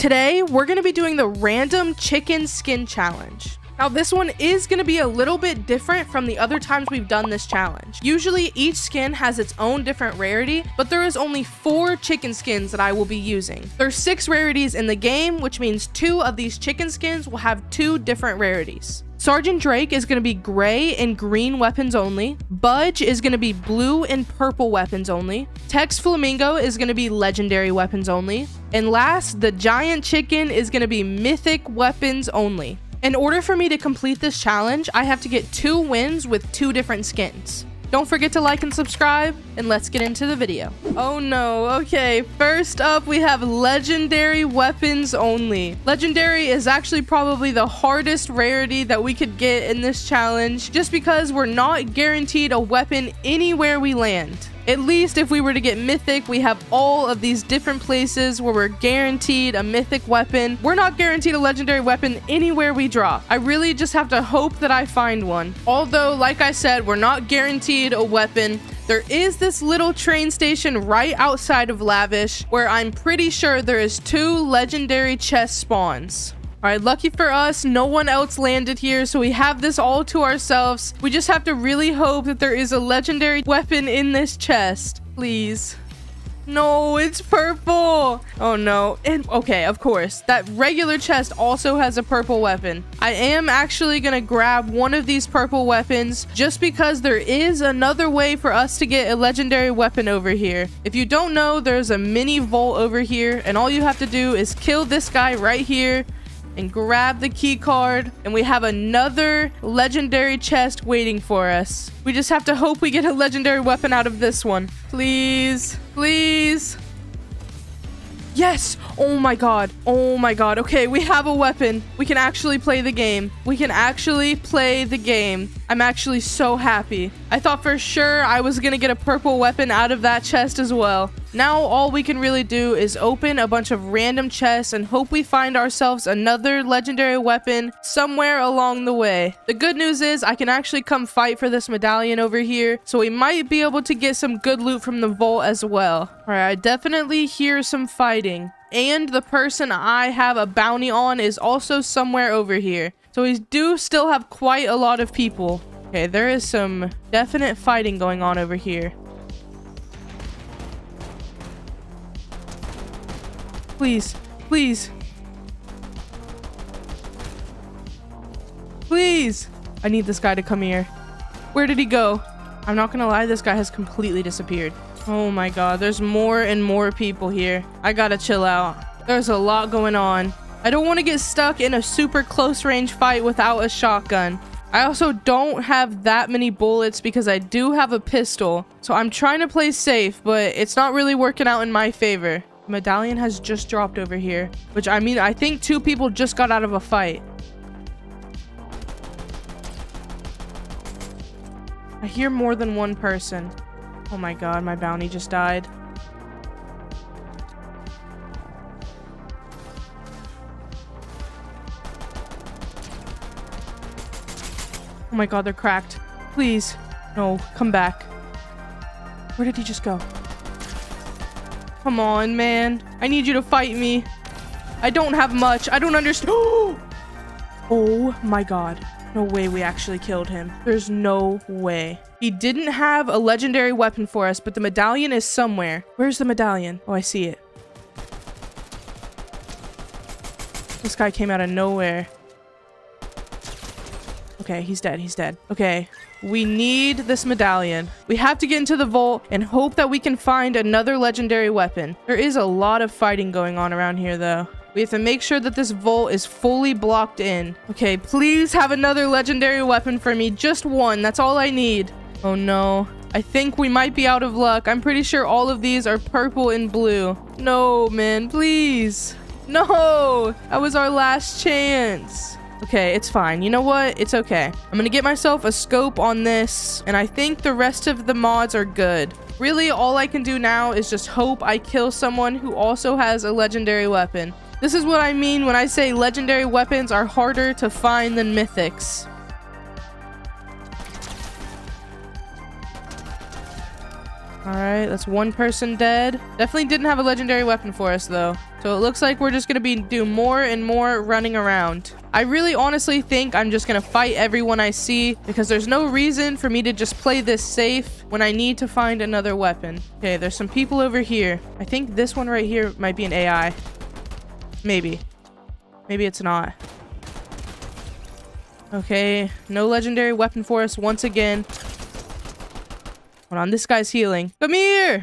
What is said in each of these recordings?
Today, we're going to be doing the random chicken skin challenge. Now this one is going to be a little bit different from the other times we've done this challenge. Usually each skin has its own different rarity, but there is only four chicken skins that I will be using. There's six rarities in the game, which means two of these chicken skins will have two different rarities. Sergeant Drake is going to be gray and green weapons only. Budge is going to be blue and purple weapons only. Tex Flamingo is going to be legendary weapons only. And last, the giant chicken is going to be mythic weapons only. In order for me to complete this challenge, I have to get two wins with two different skins. Don't forget to like and subscribe, and let's get into the video. Oh no, okay. First up, we have legendary weapons only. Legendary is actually probably the hardest rarity that we could get in this challenge, just because we're not guaranteed a weapon anywhere we land. At least if we were to get mythic, we have all of these different places where we're guaranteed a mythic weapon. We're not guaranteed a legendary weapon anywhere we drop. I really just have to hope that I find one. Although, like I said, we're not guaranteed a weapon. There is this little train station right outside of Lavish where I'm pretty sure there is two legendary chest spawns. All right, lucky for us, no one else landed here, so we have this all to ourselves. We just have to really hope that there is a legendary weapon in this chest. Please. No, it's purple. Oh no. And okay, of course, that regular chest also has a purple weapon. I am actually gonna grab one of these purple weapons just because there is another way for us to get a legendary weapon over here. If you don't know, there's a mini vault over here, and all you have to do is kill this guy right here and grab the key card and we have another legendary chest waiting for us. We just have to hope we get a legendary weapon out of this one. Please, please. Yes! Oh my god. Oh my god. Okay, we have a weapon. We can actually play the game. We can actually play the game. I'm actually so happy. I thought for sure I was gonna get a purple weapon out of that chest as well. Now all we can really do is open a bunch of random chests and hope we find ourselves another legendary weapon somewhere along the way. The good news is I can actually come fight for this medallion over here, so we might be able to get some good loot from the vault as well. Alright, I definitely hear some fighting. And the person I have a bounty on is also somewhere over here. So we do still have quite a lot of people. Okay, there is some definite fighting going on over here. Please. Please. Please. I need this guy to come here. Where did he go? I'm not gonna lie, this guy has completely disappeared. Oh my god, there's more and more people here. I gotta chill out. There's a lot going on. I don't want to get stuck in a super close range fight without a shotgun. I also don't have that many bullets because I do have a pistol. So I'm trying to play safe, but it's not really working out in my favor medallion has just dropped over here. Which, I mean, I think two people just got out of a fight. I hear more than one person. Oh my god, my bounty just died. Oh my god, they're cracked. Please. No, come back. Where did he just go? Come on, man. I need you to fight me. I don't have much. I don't understand. oh my god. No way we actually killed him. There's no way. He didn't have a legendary weapon for us, but the medallion is somewhere. Where's the medallion? Oh, I see it. This guy came out of nowhere. Okay, he's dead. He's dead. Okay. We need this medallion. We have to get into the vault and hope that we can find another legendary weapon. There is a lot of fighting going on around here, though. We have to make sure that this vault is fully blocked in. Okay, please have another legendary weapon for me. Just one. That's all I need. Oh, no. I think we might be out of luck. I'm pretty sure all of these are purple and blue. No, man. Please. No. That was our last chance. Okay, it's fine. You know what? It's okay. I'm gonna get myself a scope on this, and I think the rest of the mods are good. Really, all I can do now is just hope I kill someone who also has a legendary weapon. This is what I mean when I say legendary weapons are harder to find than mythics. Alright, that's one person dead. Definitely didn't have a legendary weapon for us, though. So it looks like we're just gonna be do more and more running around. I really honestly think I'm just gonna fight everyone I see because there's no reason for me to just play this safe when I need to find another weapon. Okay, there's some people over here. I think this one right here might be an AI. Maybe. Maybe it's not. Okay, no legendary weapon for us once again. Hold on, this guy's healing. Come here!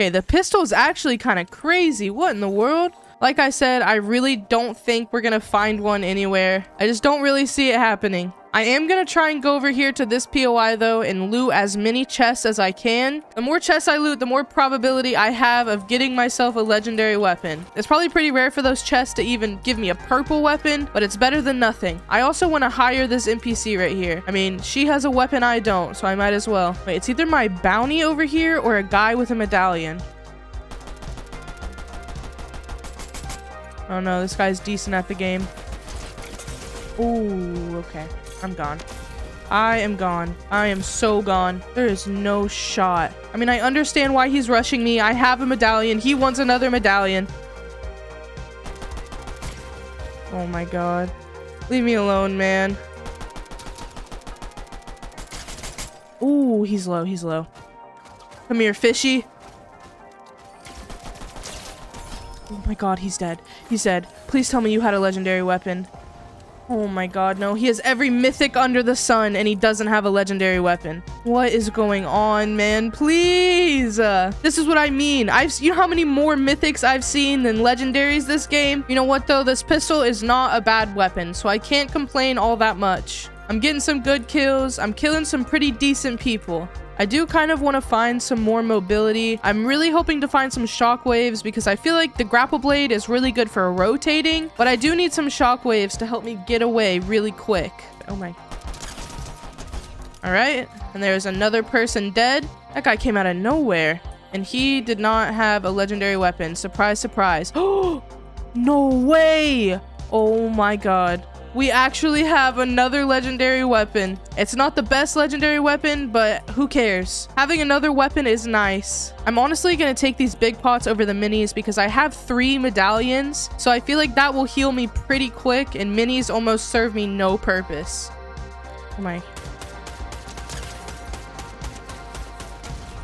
Okay, the pistol is actually kind of crazy. What in the world? Like I said, I really don't think we're to find one anywhere. I just don't really see it happening. I am to try and go over here to this POI though and loot as many chests as I can. The more chests I loot, the more probability I have of getting myself a legendary weapon. It's probably pretty rare for those chests to even give me a purple weapon, but it's better than nothing. I also want to hire this NPC right here. I mean, she has a weapon I don't, so I might as well. Wait, it's either my bounty over here or a guy with a medallion. Oh no, this guy's decent at the game. Ooh, okay. I'm gone. I am gone. I am so gone. There is no shot. I mean, I understand why he's rushing me. I have a medallion. He wants another medallion. Oh my god. Leave me alone, man. Ooh, he's low. He's low. Come here, fishy. My god, he's dead. He's dead. Please tell me you had a legendary weapon. Oh my god, no. He has every mythic under the sun and he doesn't have a legendary weapon. What is going on, man? Please! Uh, this is what I mean. I've You know how many more mythics I've seen than legendaries this game? You know what, though? This pistol is not a bad weapon, so I can't complain all that much. I'm getting some good kills. I'm killing some pretty decent people. I do kind of want to find some more mobility. I'm really hoping to find some shockwaves because I feel like the grapple blade is really good for rotating, but I do need some shockwaves to help me get away really quick. Oh my. All right, and there's another person dead. That guy came out of nowhere, and he did not have a legendary weapon. Surprise, surprise. Oh, no way. Oh my god we actually have another legendary weapon. It's not the best legendary weapon, but who cares? Having another weapon is nice. I'm honestly going to take these big pots over the minis because I have three medallions, so I feel like that will heal me pretty quick, and minis almost serve me no purpose. Oh my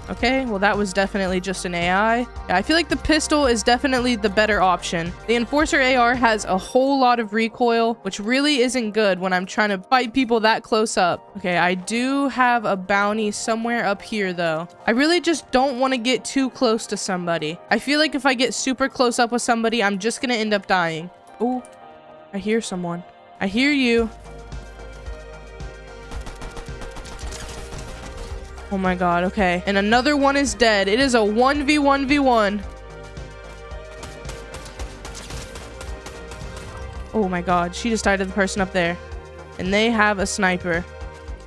Okay, well that was definitely just an AI. Yeah, I feel like the pistol is definitely the better option. The Enforcer AR has a whole lot of recoil, which really isn't good when I'm trying to fight people that close up. Okay, I do have a bounty somewhere up here though. I really just don't want to get too close to somebody. I feel like if I get super close up with somebody, I'm just gonna end up dying. Oh, I hear someone. I hear you. Oh my god, okay. And another one is dead. It is a 1v1v1. Oh my god, she just died to the person up there. And they have a sniper.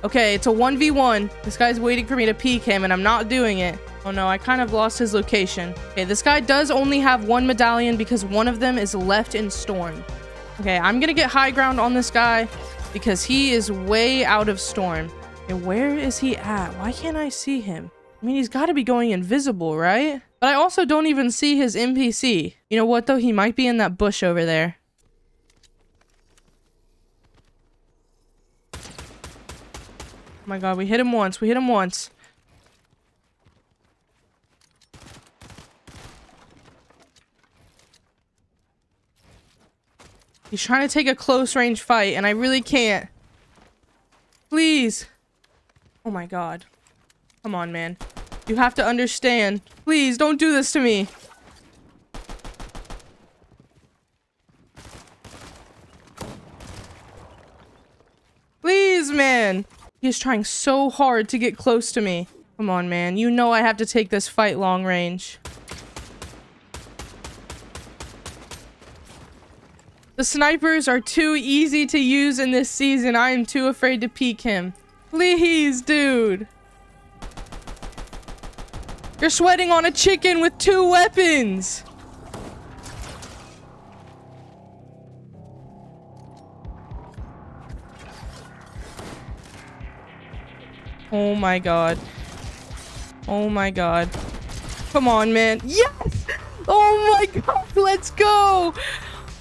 Okay, it's a 1v1. This guy's waiting for me to peek him, and I'm not doing it. Oh no, I kind of lost his location. Okay, this guy does only have one medallion because one of them is left in Storm. Okay, I'm gonna get high ground on this guy because he is way out of Storm. And where is he at? Why can't I see him? I mean, he's got to be going invisible, right? But I also don't even see his NPC. You know what, though? He might be in that bush over there. Oh my god, we hit him once. We hit him once. He's trying to take a close range fight, and I really can't. Please. Oh my god. Come on, man. You have to understand. Please, don't do this to me. Please, man. He's trying so hard to get close to me. Come on, man. You know I have to take this fight long range. The snipers are too easy to use in this season. I am too afraid to peek him. Please, dude. You're sweating on a chicken with two weapons. Oh my god. Oh my god. Come on, man. Yes! Oh my god, let's go!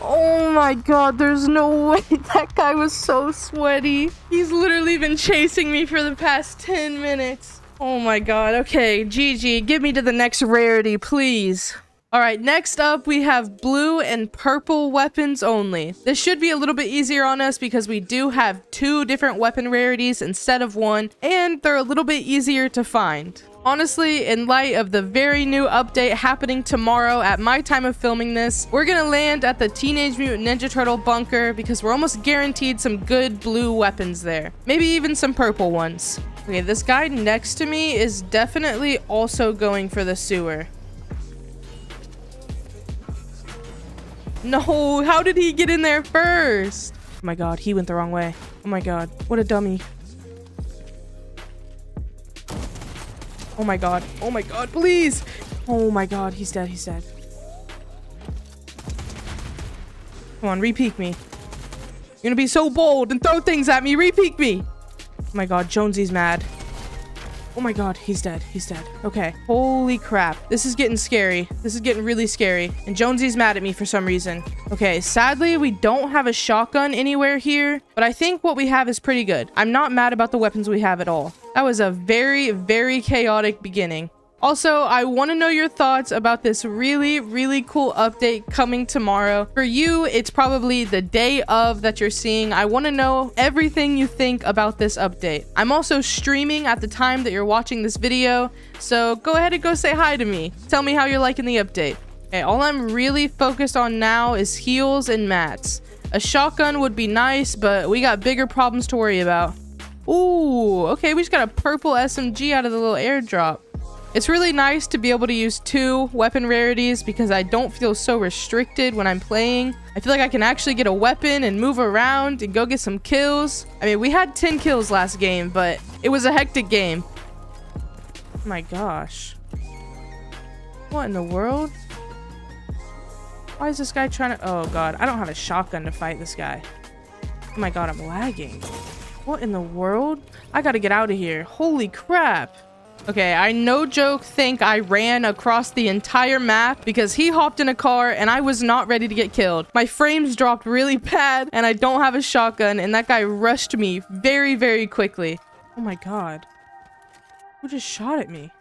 Oh my god, there's no way that guy was so sweaty. He's literally been chasing me for the past 10 minutes. Oh my god, okay, GG, get me to the next rarity, please. All right, next up we have blue and purple weapons only. This should be a little bit easier on us because we do have two different weapon rarities instead of one, and they're a little bit easier to find. Honestly, in light of the very new update happening tomorrow at my time of filming this, we're gonna land at the Teenage Mutant Ninja Turtle bunker because we're almost guaranteed some good blue weapons there. Maybe even some purple ones. Okay, this guy next to me is definitely also going for the sewer. No, how did he get in there first? Oh my god, he went the wrong way. Oh my god, what a dummy. Oh my god, oh my god, please! Oh my god, he's dead, he's dead. Come on, repeak me. You're gonna be so bold and throw things at me, repeak me! Oh my god, Jonesy's mad. Oh my god, he's dead. He's dead. Okay. Holy crap. This is getting scary. This is getting really scary. And Jonesy's mad at me for some reason. Okay, sadly, we don't have a shotgun anywhere here, but I think what we have is pretty good. I'm not mad about the weapons we have at all. That was a very, very chaotic beginning. Also, I want to know your thoughts about this really, really cool update coming tomorrow. For you, it's probably the day of that you're seeing. I want to know everything you think about this update. I'm also streaming at the time that you're watching this video, so go ahead and go say hi to me. Tell me how you're liking the update. Okay, all I'm really focused on now is heals and mats. A shotgun would be nice, but we got bigger problems to worry about. Ooh, okay, we just got a purple SMG out of the little airdrop. It's really nice to be able to use two weapon rarities because I don't feel so restricted when I'm playing. I feel like I can actually get a weapon and move around and go get some kills. I mean, we had 10 kills last game, but it was a hectic game. Oh my gosh. What in the world? Why is this guy trying to... Oh god, I don't have a shotgun to fight this guy. Oh my god, I'm lagging. What in the world? I gotta get out of here. Holy crap. Okay, I no joke think I ran across the entire map because he hopped in a car and I was not ready to get killed. My frames dropped really bad and I don't have a shotgun and that guy rushed me very, very quickly. Oh my god. Who just shot at me?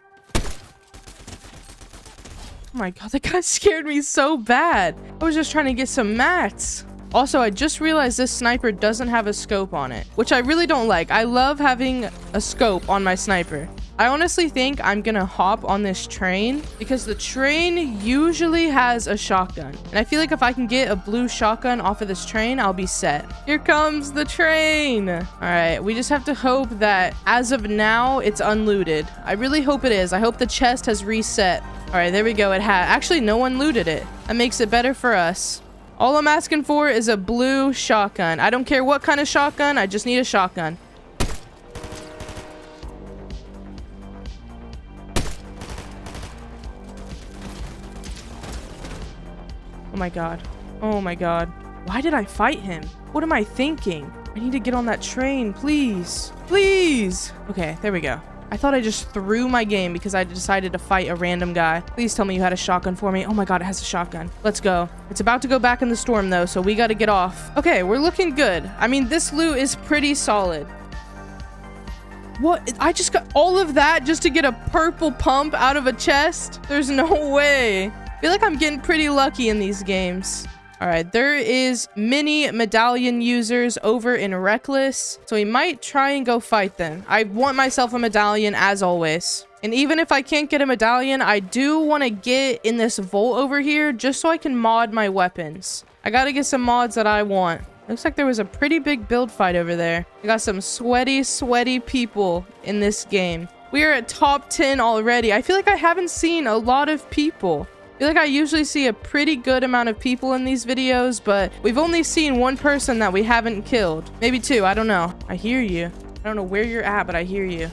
Oh my god, that guy scared me so bad. I was just trying to get some mats. Also, I just realized this sniper doesn't have a scope on it, which I really don't like. I love having a scope on my sniper. I honestly think I'm gonna hop on this train because the train usually has a shotgun. And I feel like if I can get a blue shotgun off of this train, I'll be set. Here comes the train. All right, we just have to hope that as of now, it's unlooted. I really hope it is. I hope the chest has reset. All right, there we go. It had. Actually, no one looted it. That makes it better for us. All I'm asking for is a blue shotgun. I don't care what kind of shotgun. I just need a shotgun. Oh my god. Oh my god. Why did I fight him? What am I thinking? I need to get on that train, please. Please! Okay, there we go. I thought I just threw my game because I decided to fight a random guy. Please tell me you had a shotgun for me. Oh my god, it has a shotgun. Let's go. It's about to go back in the storm though, so we gotta get off. Okay, we're looking good. I mean, this loot is pretty solid. What? I just got all of that just to get a purple pump out of a chest? There's no way I feel like I'm getting pretty lucky in these games. All right, there is many medallion users over in Reckless, so we might try and go fight them. I want myself a medallion as always. And even if I can't get a medallion, I do want to get in this vault over here just so I can mod my weapons. I got to get some mods that I want. Looks like there was a pretty big build fight over there. I got some sweaty, sweaty people in this game. We are at top 10 already. I feel like I haven't seen a lot of people feel like I usually see a pretty good amount of people in these videos, but we've only seen one person that we haven't killed. Maybe two, I don't know. I hear you. I don't know where you're at, but I hear you.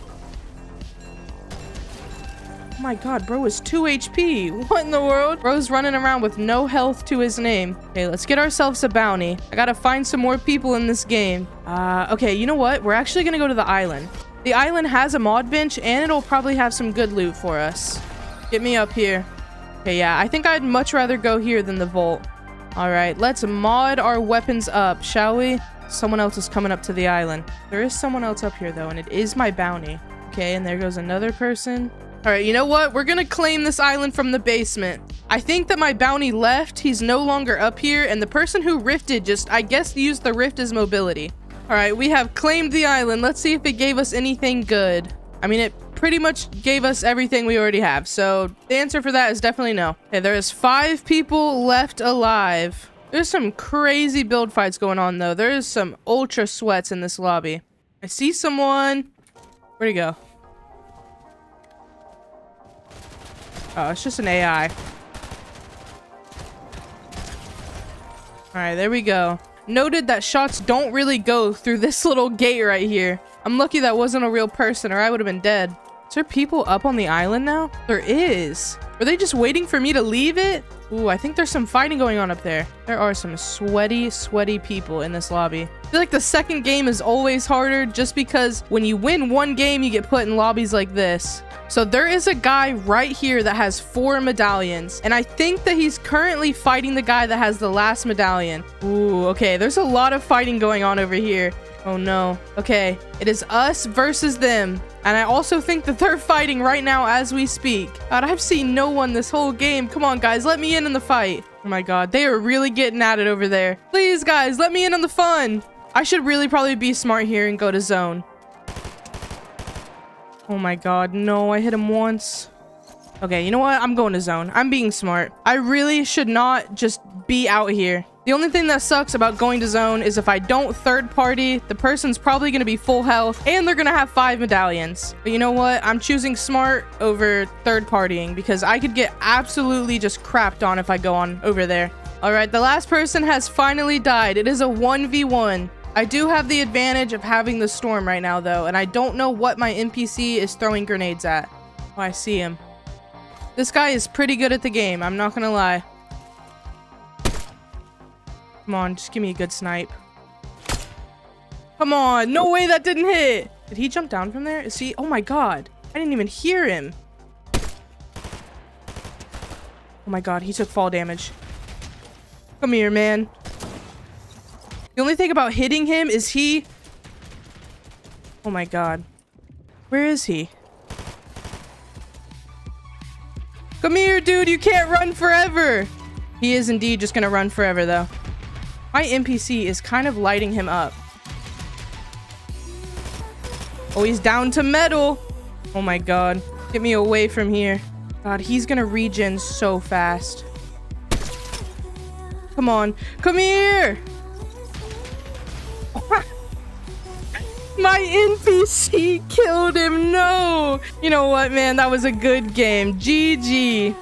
Oh my god, bro is 2 HP. What in the world? Bro's running around with no health to his name. Okay, let's get ourselves a bounty. I gotta find some more people in this game. Uh, okay, you know what? We're actually gonna go to the island. The island has a mod bench, and it'll probably have some good loot for us. Get me up here. Okay, yeah. I think I'd much rather go here than the vault. All right, let's mod our weapons up, shall we? Someone else is coming up to the island. There is someone else up here, though, and it is my bounty. Okay, and there goes another person. All right, you know what? We're gonna claim this island from the basement. I think that my bounty left. He's no longer up here, and the person who rifted just, I guess, used the rift as mobility. All right, we have claimed the island. Let's see if it gave us anything good. I mean, it pretty much gave us everything we already have. So the answer for that is definitely no. Okay, there is five people left alive. There's some crazy build fights going on, though. There is some ultra sweats in this lobby. I see someone. Where'd he go? Oh, it's just an AI. Alright, there we go. Noted that shots don't really go through this little gate right here. I'm lucky that wasn't a real person or I would have been dead. There people up on the island now? There is. Are they just waiting for me to leave it? Ooh, I think there's some fighting going on up there. There are some sweaty, sweaty people in this lobby. I feel like the second game is always harder just because when you win one game, you get put in lobbies like this. So there is a guy right here that has four medallions. And I think that he's currently fighting the guy that has the last medallion. Ooh, okay. There's a lot of fighting going on over here. Oh no. Okay. It is us versus them. And I also think that they're fighting right now as we speak. God, I've seen no one this whole game. Come on, guys. Let me in in the fight. Oh my god. They are really getting at it over there. Please, guys. Let me in on the fun. I should really probably be smart here and go to zone. Oh my god, no, I hit him once. Okay, you know what? I'm going to zone. I'm being smart. I really should not just be out here. The only thing that sucks about going to zone is if I don't third party, the person's probably going to be full health and they're going to have five medallions. But you know what? I'm choosing smart over third partying because I could get absolutely just crapped on if I go on over there. All right, the last person has finally died. It is a 1v1. I do have the advantage of having the storm right now, though, and I don't know what my NPC is throwing grenades at. Oh, I see him. This guy is pretty good at the game, I'm not gonna lie. Come on, just give me a good snipe. Come on, no way that didn't hit! Did he jump down from there? Is he? Oh my god, I didn't even hear him. Oh my god, he took fall damage. Come here, man. The only thing about hitting him is he... Oh my god. Where is he? Come here, dude. You can't run forever. He is indeed just going to run forever, though. My NPC is kind of lighting him up. Oh, he's down to metal. Oh my god. Get me away from here. God, he's to regen so fast. Come on. Come here. My NPC killed him. No. You know what, man? That was a good game. GG.